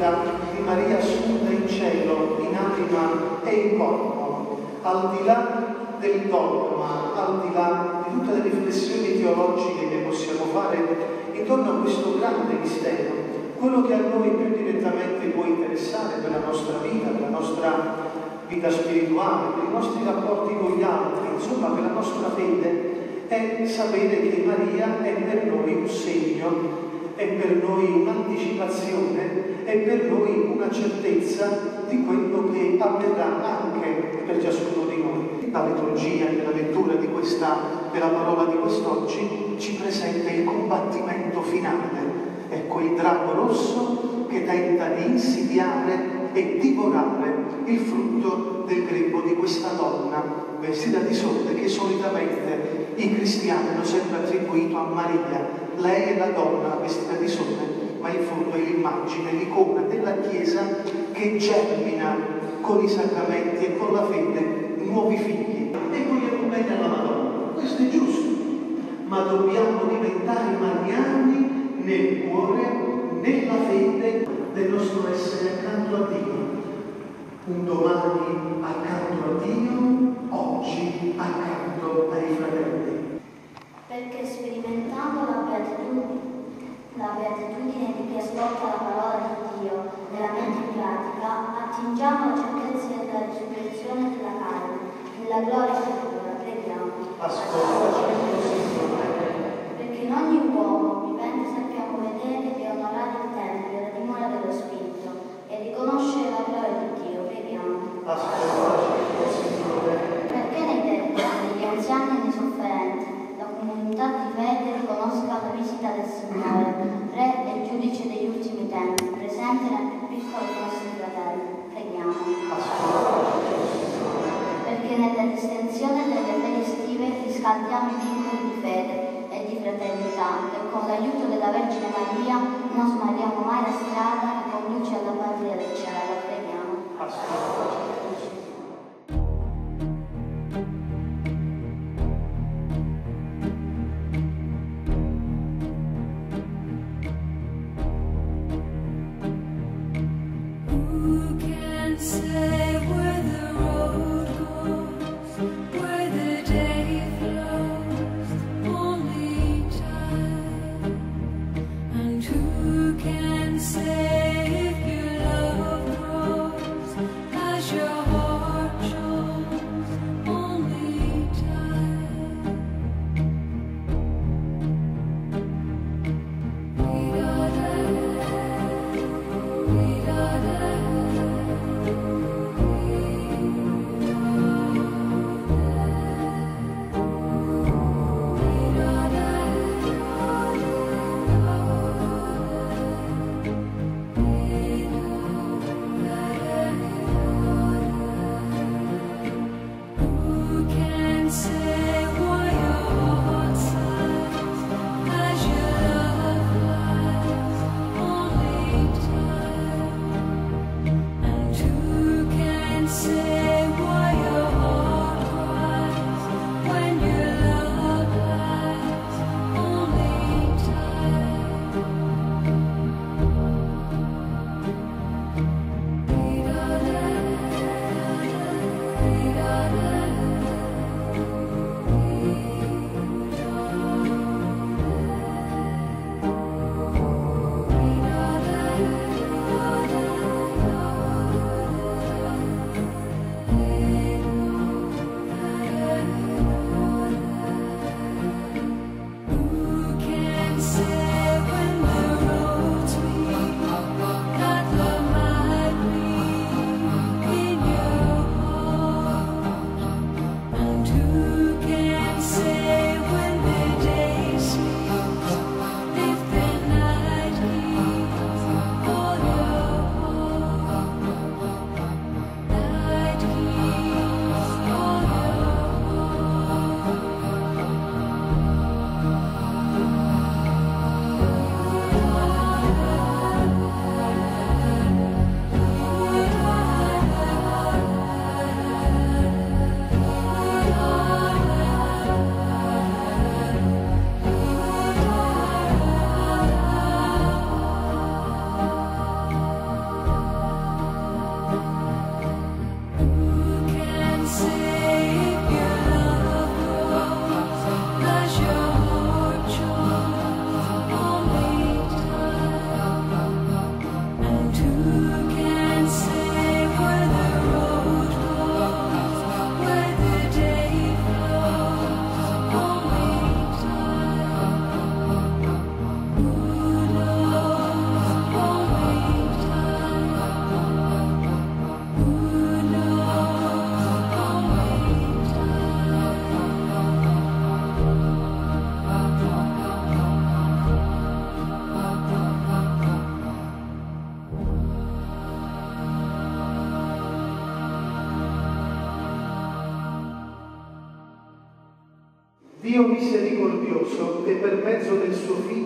Trinità di Maria assunta in cielo, in anima e in corpo, al di là del dogma, al di là di tutte le riflessioni teologiche che possiamo fare intorno a questo grande mistero, quello che a noi più direttamente può interessare per la nostra vita, per la nostra vita spirituale, per i nostri rapporti con gli altri, insomma per la nostra fede, è sapere che Maria è per noi un segno è per noi un'anticipazione, è per noi una certezza di quello che avverrà anche per ciascuno di noi. La liturgia e la lettura di questa, della parola di quest'oggi ci presenta il combattimento finale. Ecco il drago rosso che tenta di insidiare e divorare il frutto del grembo di questa donna vestita di sole che solitamente i cristiani hanno sempre attribuito a Maria, lei è la donna vestita di sole, ma in fondo è l'immagine, l'icona della Chiesa che germina con i sacramenti e con la fede nuovi figli. E vogliamo bene alla Madonna, questo è giusto, ma dobbiamo diventare mariani nel cuore, nella fede del nostro essere accanto a Dio. Un domani accanto a Dio, oggi accanto ai fratelli perché sperimentando la beatitudine, la beatitudine di chi ascolta la parola di Dio nella mente pratica, attingiamo la certezza della risurrezione della carne, nella gloria futura, preghiamo. Perché in ogni uomo vivente sappiamo vedere e onorare il Tempio, la dimora dello Spirito, e riconoscere la gloria di Dio, preghiamo. Perché nei detti, negli anziani e nei sofferenti, comunità di fede riconosca la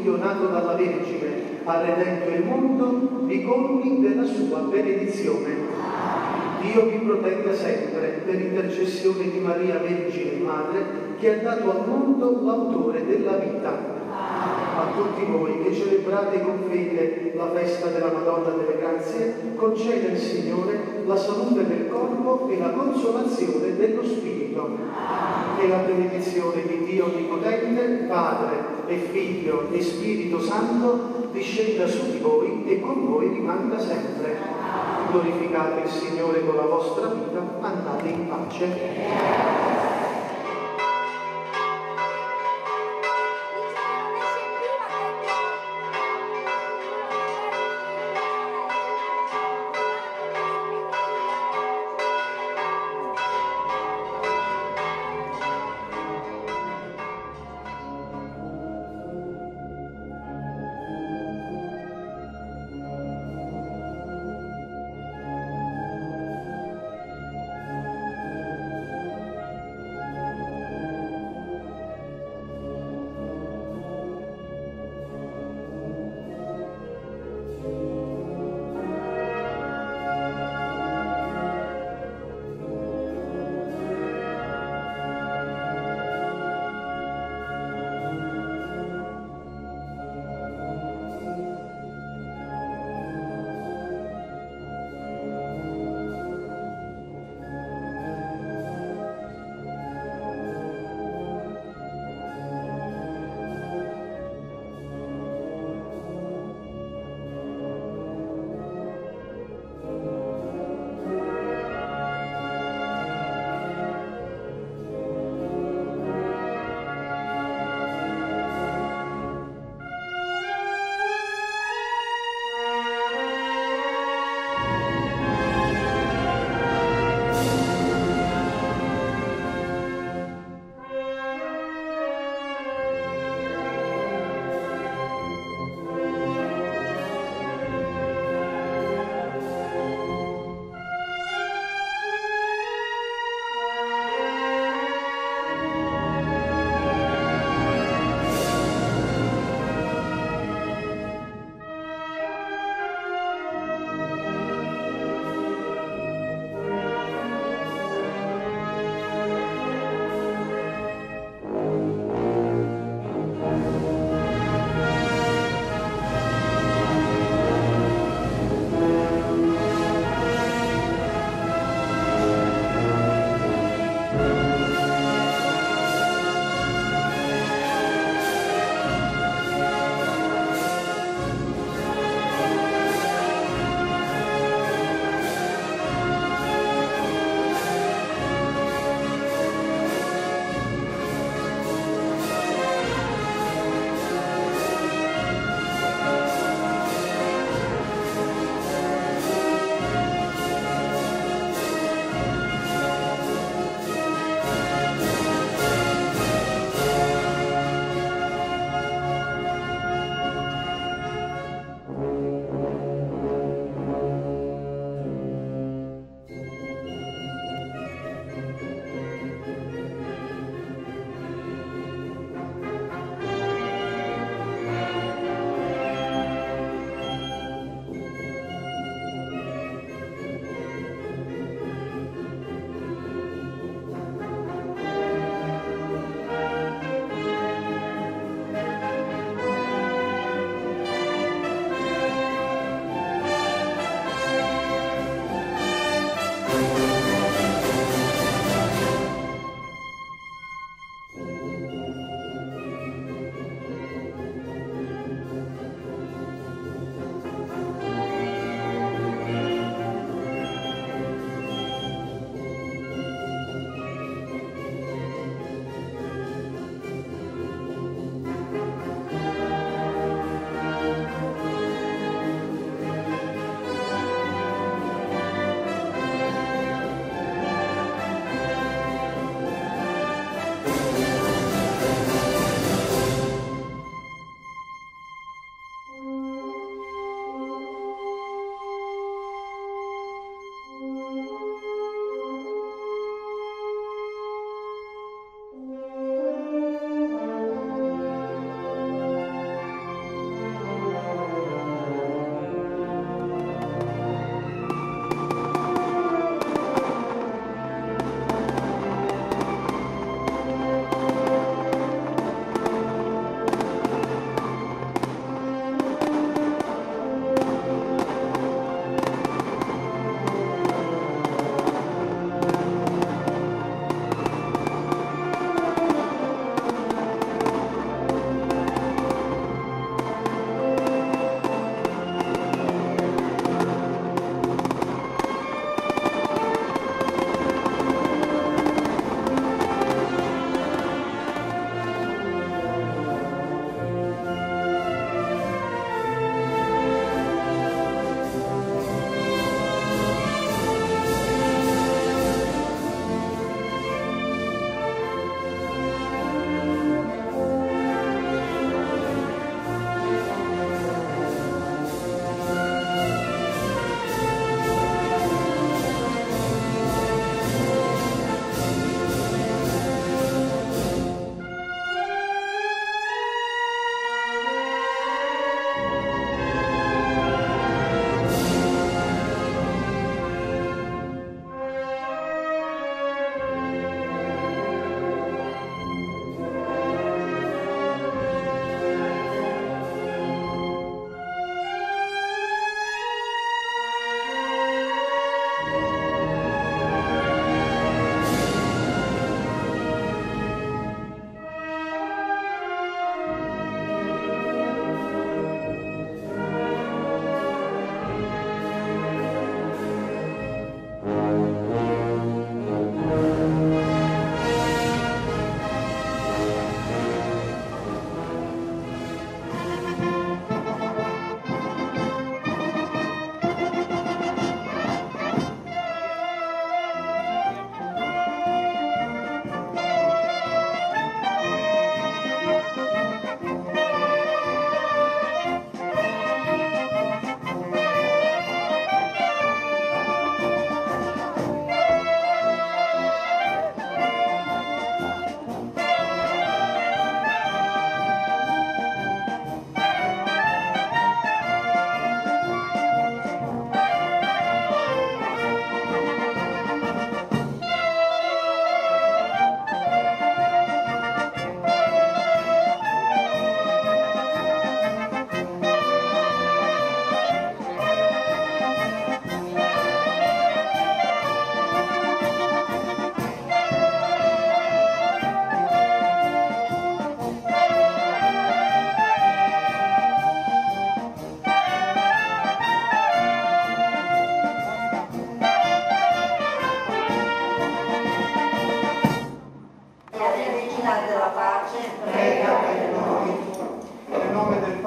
Figlio nato dalla Vergine ha redento il mondo, vi colmi della sua benedizione. Dio vi protegga sempre per intercessione di Maria Vergine Madre che ha dato al mondo l'autore della vita. A tutti voi che celebrate con fede la festa della Madonna delle Grazie, conceda il Signore la salute del corpo e la consolazione dello Spirito. E la benedizione di Dio Onnipotente, Padre e Figlio e Spirito Santo, discenda su di voi e con voi rimanga sempre. Glorificate il Signore con la vostra vita, andate in pace.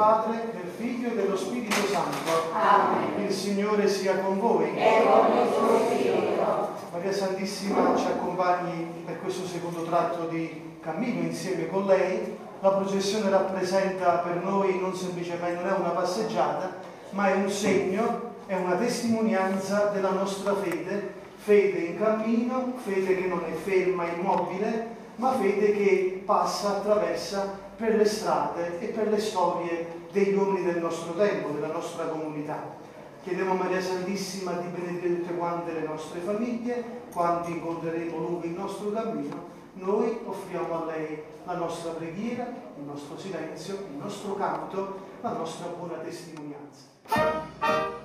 Padre, del Figlio e dello Spirito Santo. Amen. Il Signore sia con voi. E con il suo spirito. Maria Santissima ci accompagni per questo secondo tratto di cammino insieme con lei. La processione rappresenta per noi non semplicemente non è una passeggiata, ma è un segno, è una testimonianza della nostra fede, fede in cammino, fede che non è ferma, immobile, ma fede che passa, attraversa per le strade e per le storie degli uomini del nostro tempo, della nostra comunità. Chiediamo a Maria Santissima di benedire tutte quante le nostre famiglie, quando incontreremo lungo il nostro cammino, noi offriamo a lei la nostra preghiera, il nostro silenzio, il nostro canto, la nostra buona testimonianza.